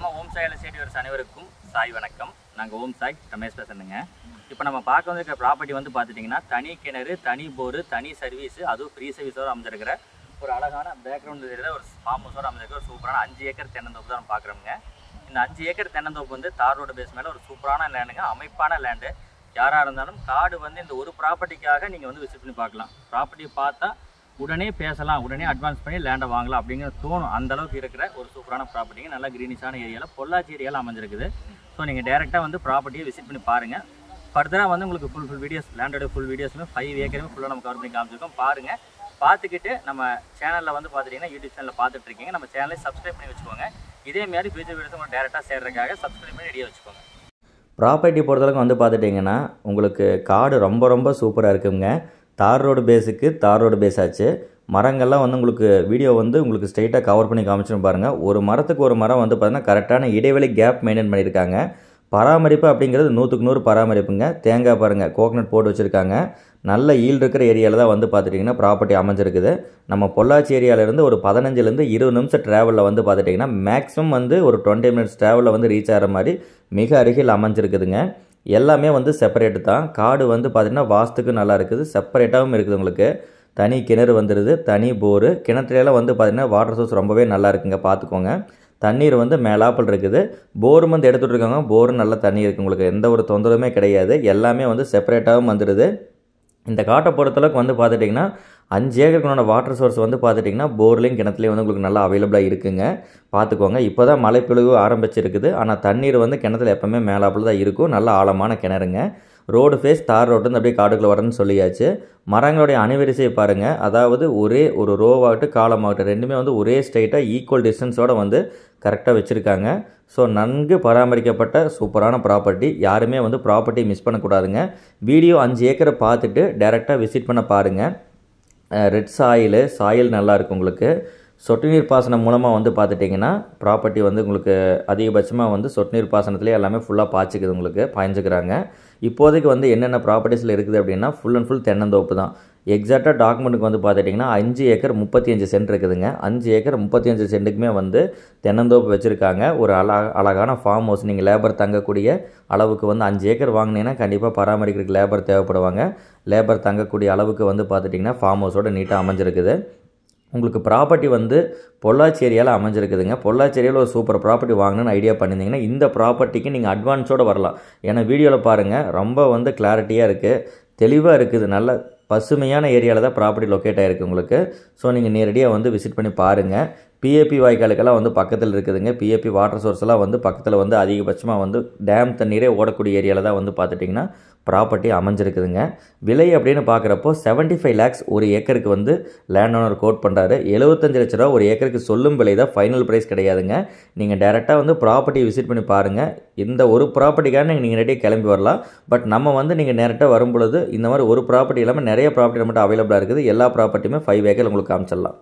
நம்ம ஓம் சாயில் சேடிவர்ஸ் அனைவருக்கும் சாய் வணக்கம். நாங்கள் ஓம் சாய் ரமேஷ் பேசணுங்க இப்போ நம்ம பார்க்க வந்திருக்க ப்ராப்பர்ட்டி வந்து பார்த்துட்டிங்கன்னா தனி கிணறு தனி போர் தனி சர்வீஸ் அதுவும் ஃப்ரீ சர்வீஸோடு அமைஞ்சிருக்கிற ஒரு அழகான பேக்ரவுண்ட் இருக்கிற ஒரு ஃபார்ம் ஹவுஸோடு அமைஞ்சிருக்கிற ஒரு சூப்பரான அஞ்சு ஏக்கர் தென்னந்தோப்பு தான் பார்க்குறோங்க இந்த அஞ்சு ஏக்கர் தென்னந்தோப்பு வந்து தார் ரோடு பேஸ் மேலே ஒரு சூப்பரான லேண்டுங்க அமைப்பான லேண்டு யாராக இருந்தாலும் காடு வந்து இந்த ஒரு ப்ராப்பர்ட்டிக்காக நீங்கள் வந்து விசிட் பண்ணி பார்க்கலாம். ப்ராப்பர்ட்டி பார்த்தா உடனே பேசலாம் உடனே அட்வான்ஸ் பண்ணி லேண்டை வாங்கலாம் அப்படிங்கிற தோணும். அந்த அளவுக்கு இருக்கிற ஒரு சூப்பரான ப்ராப்பர்ட்டிங்க நல்லா க்ரீனிஷான ஏரியாவில் பொள்ளாச்சி ஏரியாவில் அமைஞ்சிருக்குது. ஸோ நீங்கள் டேரெக்டாக வந்து ப்ராப்பர்ட்டியை விசிட் பண்ணி பாருங்கள் ஃபர்தராக வந்து உங்களுக்கு ஃபுல் ஃபுல் வீடியோஸ் லேண்டோட ஃபுல் வீடியோஸுமே ஃபைவ் ஏக்கருமே ஃபுல்லாக நம்ம கவர் பண்ணி காமிச்சிருக்கோம். பாருங்கள் பார்த்துக்கிட்டு நம்ம சேனலில் வந்து பார்த்துட்டிங்கன்னா யூடியூப் சேனலில் பார்த்துட்டு இருக்கீங்க. நம்ம சேனலை சப்ஸ்கிரைப் பண்ணி வச்சுக்கோங்க. இதே மாதிரி ஃபியூச்சர் வீடியோஸ் உங்களுக்கு டேரெக்டாக சேர்றதுக்காக சப்ஸ்கிரைப் பண்ணி ரெடியாக வச்சுக்கோங்க. ப்ராப்பர்ட்டி பொறுத்தளவுக்கு வந்து பார்த்துட்டிங்கன்னா உங்களுக்கு காடு ரொம்ப ரொம்ப சூப்பராக இருக்குங்க. தார் ரோடு பேஸுக்கு தார் ரோடு பேஸ் ஆச்சு. மரங்கள்லாம் வந்து உங்களுக்கு வீடியோ வந்து உங்களுக்கு ஸ்ட்ரைட்டாக கவர் பண்ணி காமிச்சுன்னு பாருங்கள் ஒரு மரத்துக்கு ஒரு மரம் வந்து பார்த்தீங்கன்னா கரெக்டான இடைவெளி கேப் மெயின்டைன் பண்ணியிருக்காங்க. பராமரிப்பு அப்படிங்கிறது நூற்றுக்கு நூறு பராமரிப்புங்க. தேங்காய் பாருங்கள் கோகனட் போட்டு வச்சுருக்காங்க. நல்ல ஈல் இருக்கிற ஏரியாவில் தான் வந்து பார்த்துட்டிங்கன்னா ப்ராப்பர்ட்டி அமைஞ்சிருக்குது. நம்ம பொள்ளாச்சி ஏரியாவிலேருந்து ஒரு பதினஞ்சுலேருந்து இருபது நிமிஷம் ட்ராவலில் வந்து பார்த்துட்டிங்கன்னா மேக்ஸிமம் வந்து ஒரு டுவெண்ட்டி மினிட்ஸ் ட்ராவலில் வந்து ரீச் ஆகிற மாதிரி மிக அருகில் அமைஞ்சிருக்குதுங்க. எல்லாமே வந்து செப்பரேட்டு தான். காடு வந்து பார்த்திங்கன்னா வாஸ்துக்கு நல்லா இருக்குது. செப்பரேட்டாகவும் இருக்குது உங்களுக்கு. தனி கிணறு வந்துடுது தனி போரு. கிணத்துலலாம் வந்து பார்த்திங்கன்னா வாட்டர் சோர்ஸ் ரொம்பவே நல்லா இருக்குங்க பார்த்துக்கோங்க தண்ணீர் வந்து மேலாப்பில் இருக்குது. போரும் வந்து எடுத்துகிட்டு இருக்காங்க போரும் நல்ல தண்ணி இருக்குது உங்களுக்கு. எந்த ஒரு தொந்தரவுமே கிடையாது. எல்லாமே வந்து செப்பரேட்டாகவும் வந்துடுது இந்த காட்டை பொறுத்தளவுக்கு வந்து பார்த்துட்டிங்கன்னா அஞ்சு ஏக்கருக்குனோட வாட்டர் சோர்ஸ் வந்து பார்த்துட்டிங்கன்னா போர்லேயும் கிணத்துலேயும் வந்து உங்களுக்கு நல்லா அவைலபிளாக இருக்குங்க. பார்த்துக்கோங்க. இப்போ தான் மழை பொழிவு ஆரம்பிச்சிருக்குது. ஆனால் தண்ணீர் வந்து கிணத்துல எப்போவுமே மேலாப்பில் தான் இருக்கும். நல்ல ஆழமான கிணறுங்க. ரோடு ஃபேஸ் தார் ரோட்டு அப்படியே காடுக்குள்ளே வரணும்னு சொல்லியாச்சு. மரங்களுடைய அணிவரிசையை பாருங்கள் அதாவது ஒரே ஒரு ரோவாகட்டும் காலமாகட்டும் ரெண்டுமே வந்து ஒரே ஸ்ட்ரைட்டாக ஈக்குவல் டிஸ்டன்ஸோடு வந்து கரெக்டாக வச்சுருக்காங்க. ஸோ நன்கு பராமரிக்கப்பட்ட சூப்பரான ப்ராப்பர்ட்டி யாருமே வந்து ப்ராப்பர்ட்டி மிஸ் பண்ணக்கூடாதுங்க. வீடியோ அஞ்சு ஏக்கரை பார்த்துட்டு டேரெக்டாக விசிட் பண்ண பாருங்கள் ரெட் சாயில் சாயில் நல்லாயிருக்கும் உங்களுக்கு. சொட்டு நீர் பாசனம் மூலமாக வந்து பார்த்துட்டிங்கன்னா ப்ராப்பர்ட்டி வந்து உங்களுக்கு அதிகபட்சமாக வந்து சொட்டு நீர் பாசனத்துலேயே எல்லாமே ஃபுல்லாக பாய்ச்சிக்குது உங்களுக்கு பாய்ஞ்சுக்கிறாங்க. இப்போதைக்கு வந்து என்னென்ன ப்ராப்பர்ட்டிஸில் இருக்குது அப்படின்னா ஃபுல் அண்ட் ஃபுல் தென்னந்தோப்பு தான். எக்ஸாக்டாக டாக்குமெண்ட்டுக்கு வந்து பார்த்துட்டிங்கன்னா அஞ்சு ஏக்கர் முப்பத்தி அஞ்சு சென்ட் இருக்குதுங்க. அஞ்சு ஏக்கர் முப்பத்தி அஞ்சு சென்ட்டுக்குமே வந்து தென்னந்தோப்பு வச்சுருக்காங்க. ஒரு அழ அழகான ஃபார்ம் ஹவுஸ் நீங்கள் லேபர் தங்கக்கூடிய அளவுக்கு வந்து அஞ்சு ஏக்கர் வாங்கினீங்கன்னா கண்டிப்பாக பராமரிக்கிறதுக்கு லேபர் தேவைப்படுவாங்க. லேபர் தங்கக்கூடிய அளவுக்கு வந்து பார்த்துட்டிங்கன்னா ஃபார்ம் ஹவுஸோட நீட்டாக அமைஞ்சிருக்குது. உங்களுக்கு ப்ராப்பர்ட்டி வந்து பொள்ளாச்சி ஏரியாவில் அமைஞ்சிருக்குதுங்க. பொள்ளாச்சி ஏரியாவில் ஒரு சூப்பர் ப்ராப்பர்ட்டி வாங்கணும்னு ஐடியா பண்ணியிருந்தீங்கன்னா இந்த ப்ராப்பர்ட்டிக்கு நீங்கள் அட்வான்ஸோடு வரலாம். ஏன்னா வீடியோவில் பாருங்கள் ரொம்ப வந்து கிளாரிட்டியாக இருக்குது தெளிவாக இருக்குது. நல்ல பசுமையான ஏரியாவில் தான் ப்ராப்பர்ட்டி லொக்கேட் ஆகிருக்கு உங்களுக்கு. ஸோ நீங்கள் நேரடியாக வந்து விசிட் பண்ணி பாருங்கள் பிஏபி வாய்க்காலுக்கெல்லாம் வந்து பக்கத்தில் இருக்குதுங்க. பிஏபி வாட்டர் சோர்ஸ்லாம் வந்து பக்கத்தில் வந்து அதிகபட்சமாக வந்து டேம் தண்ணீரே ஓடக்கூடிய ஏரியாவில் தான் வந்து பார்த்துட்டிங்கன்னா ப்ராப்பர்ட்டி அமைஞ்சிருக்குதுங்க. விலை அப்படின்னு பார்க்குறப்போ செவன்ட்டி ஃபைவ் லேக்ஸ் ஒரு ஏக்கருக்கு வந்து லேண்ட் ஓனர் கோட் பண்ணுறாரு எழுபத்தஞ்சு லட்ச ரூபா ஒரு ஏக்கருக்கு சொல்லும் விலை தான் ஃபைனல் ப்ரைஸ் கிடையாதுங்க. நீங்கள் டேரெக்டாக வந்து ப்ராப்பர்ட்டி விசிட் பண்ணி பாருங்கள் இந்த ஒரு ப்ராப்பர்ட்டிக்காக நீங்கள் ரெடியாக கிளம்பி வரலாம். பட் நம்ம வந்து நீங்கள் நேரட்டாக வரும்பொழுது இந்த மாதிரி ஒரு ப்ராப்பர்ட்டி இல்லாமல் நிறைய ப்ராப்பர்ட்டி நம்மகிட்ட அவைலபிளாக இருக்குது. எல்லா ப்ராப்பர்ட்டியுமே ஃபைவ் ஏக்கர் உங்களுக்கு காமிச்சிடலாம்.